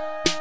you